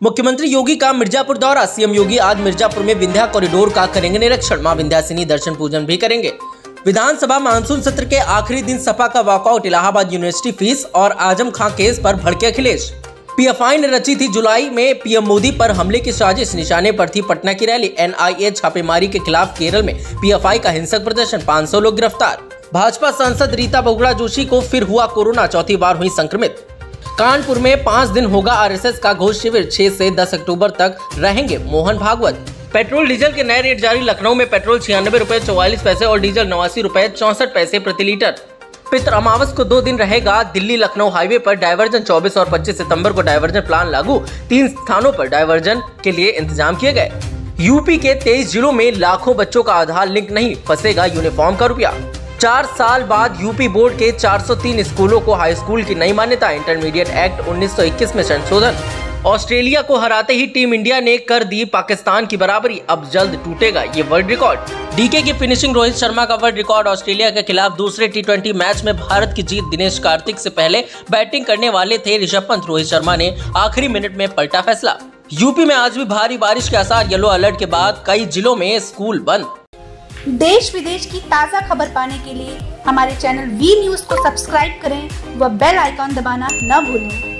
मुख्यमंत्री योगी का मिर्जापुर दौरा। सीएम योगी आज मिर्जापुर में विंध्या कॉरिडोर का करेंगे निरीक्षण। माँ विंध्यासिनी दर्शन पूजन भी करेंगे। विधानसभा मानसून सत्र के आखिरी दिन सपा का वॉकआउट इलाहाबाद यूनिवर्सिटी फ़ीस और आज़म खां केस पर भड़के अखिलेश। पीएफआई ने रची थी जुलाई में पीएम मोदी पर हमले की साजिश। निशाने पर थी पटना की रैली। एनआईए छापेमारी के खिलाफ केरल में पीएफआई का हिंसक प्रदर्शन। 500 लोग गिरफ़्तार। भाजपा सांसद रीता बहुगुड़ा जोशी को फिर हुआ कोरोना, चौथी बार हुई संक्रमित। कानपुर में पाँच दिन होगा आरएसएस का घोष शिविर, छह से 10 अक्टूबर तक रहेंगे मोहन भागवत। पेट्रोल, डीजल के नए रेट जारी, लखनऊ में पेट्रोल छियानबे रूपए चौवालीस पैसे और डीजल नवासी रूपए चौसठ पैसे प्रति लीटर। पित्र अमावस को दो दिन रहेगा दिल्ली लखनऊ हाईवे पर डायवर्जन 24 और 25 सितंबर को डायवर्जन प्लान लागू। तीन स्थानों पर डायवर्जन के लिए इंतज़ाम किए गए। यूपी के तेईस जिलों में लाखों बच्चों का आधार लिंक नहीं, फंसेगा यूनिफॉर्म का रुपया। चार साल बाद यूपी बोर्ड के 403 स्कूलों को हाई स्कूल की नई मान्यता, इंटरमीडिएट एक्ट 1921 में संशोधन। ऑस्ट्रेलिया को हराते ही टीम इंडिया ने कर दी पाकिस्तान की बराबरी। अब जल्द टूटेगा ये वर्ल्ड रिकॉर्ड। डीके की फिनिशिंग रोहित शर्मा का वर्ल्ड रिकॉर्ड। ऑस्ट्रेलिया के खिलाफ दूसरे टी मैच में भारत की जीत दिनेश कार्तिक से पहले बैटिंग करने वाले थे ऋषभ पंत। रोहित शर्मा ने आखिरी मिनट में पलटा फैसला। यूपी में आज भी भारी बारिश के आसार। येलो अलर्ट के बाद कई जिलों में स्कूल बंद। देश विदेश की ताज़ा खबर पाने के लिए हमारे चैनल वी न्यूज़ को सब्सक्राइब करें व बेल आइकॉन दबाना न भूलें।